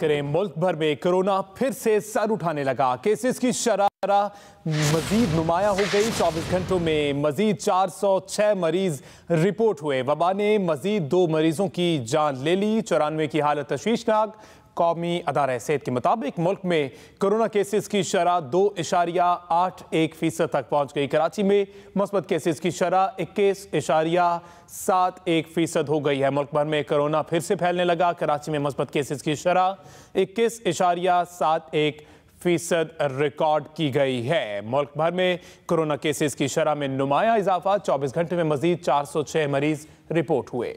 करें मुल्क भर में कोरोना फिर से सर उठाने लगा। केसेस की शरारा मजीद नुमाया हो गई। 24 घंटों में मजीद 406 मरीज़ रिपोर्ट हुए। वबा ने मजीद दो मरीजों की जान ले ली। चौरानवे की हालत तशवीशनाक। कौमी अदारा सेहत के मुताबिक मुल्क में कोरोना केसेस की शरह दो इशारिया आठ एक फ़ीसद तक पहुँच गई। कराची में मस्बत केसेस की शरह इक्कीस इशारिया सात एक फ़ीसद हो गई है। मुल्क भर में कोरोना फिर से फैलने लगा। कराची में मस्बत केसेस की शरह इक्कीस इशारिया सात एक फ़ीसद रिकॉर्ड की गई है। मुल्क भर में कोरोना केसेस की शरह में नुमाया इजाफा। 24 घंटे में मजीद 406 मरीज़ रिपोर्ट हुए।